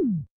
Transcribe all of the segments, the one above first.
Hmm.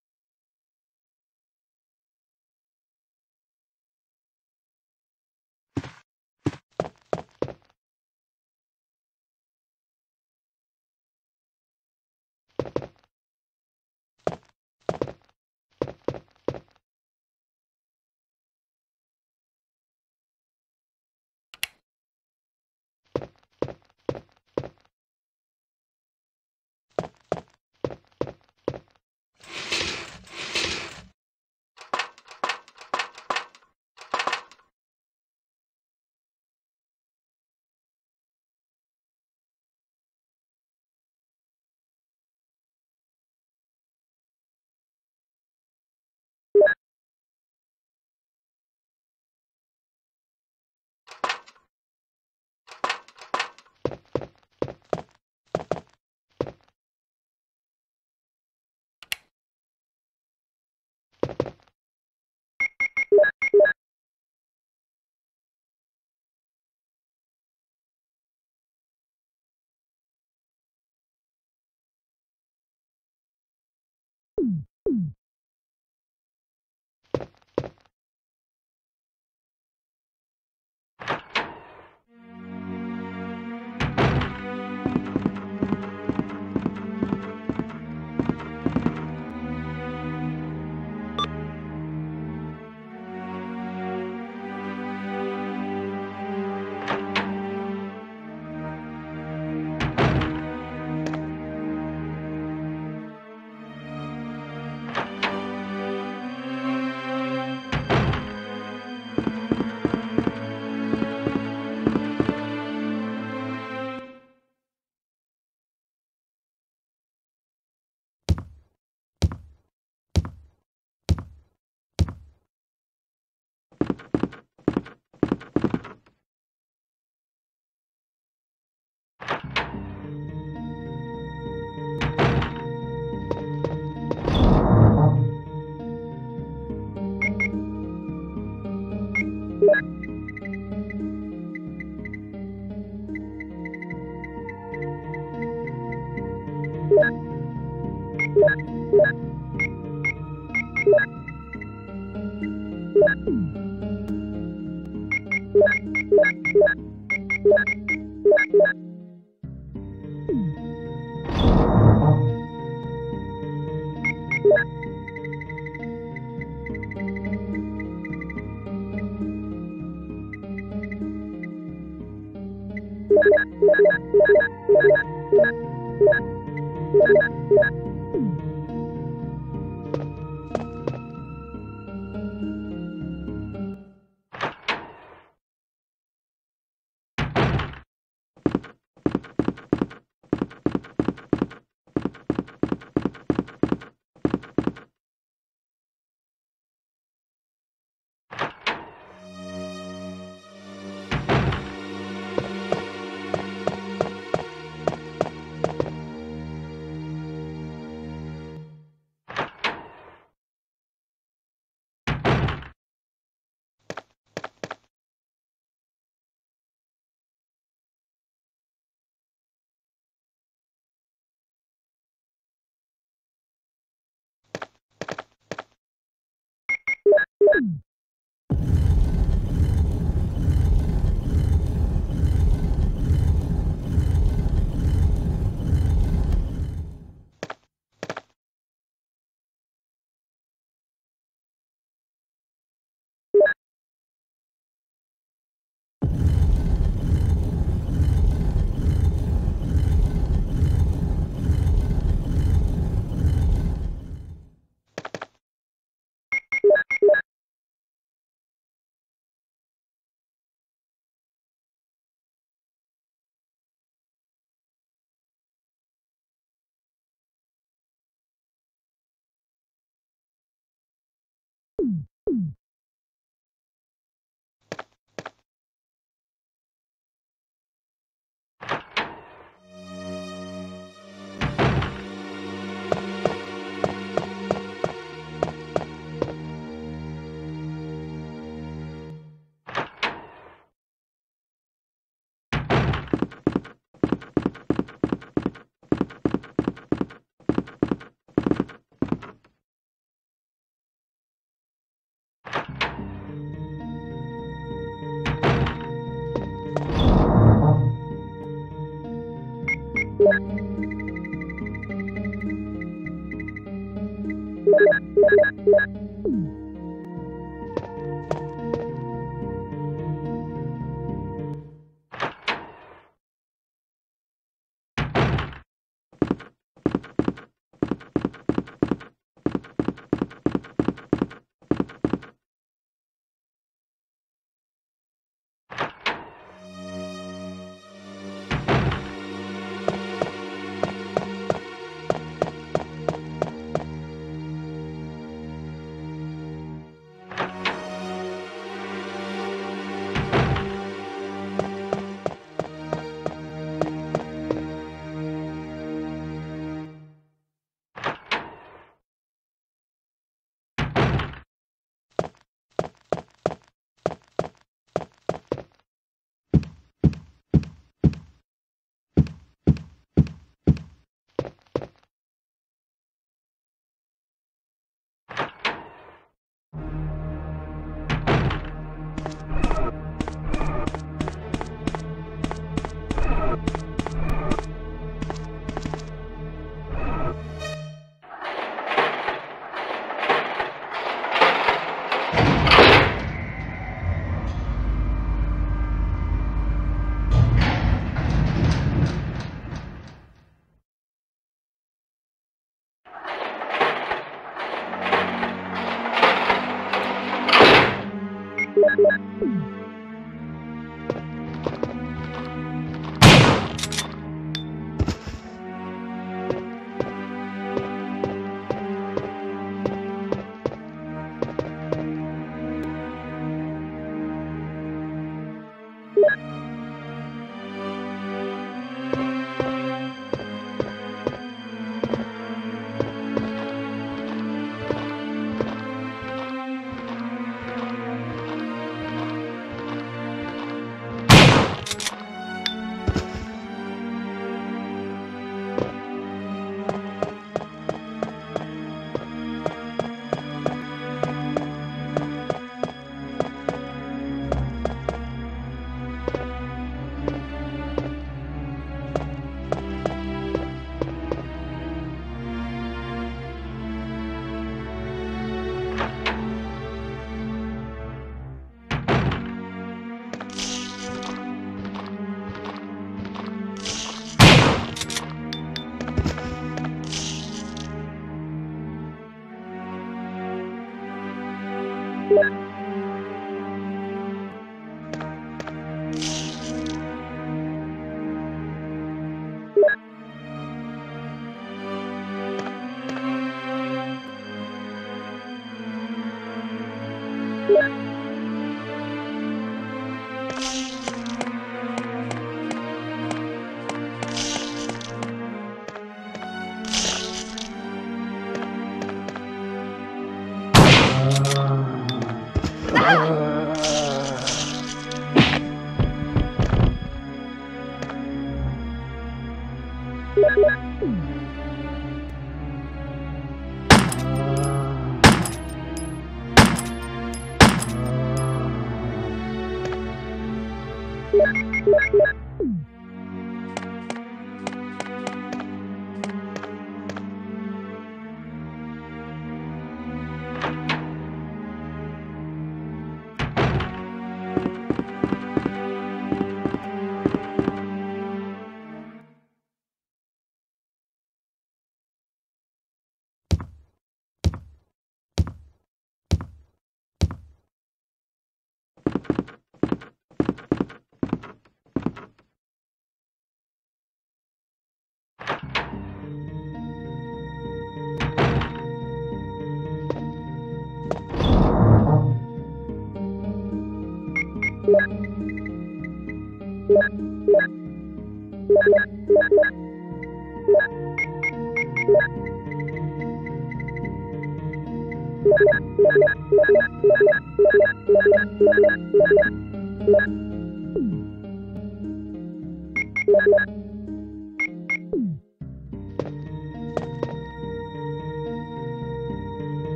you.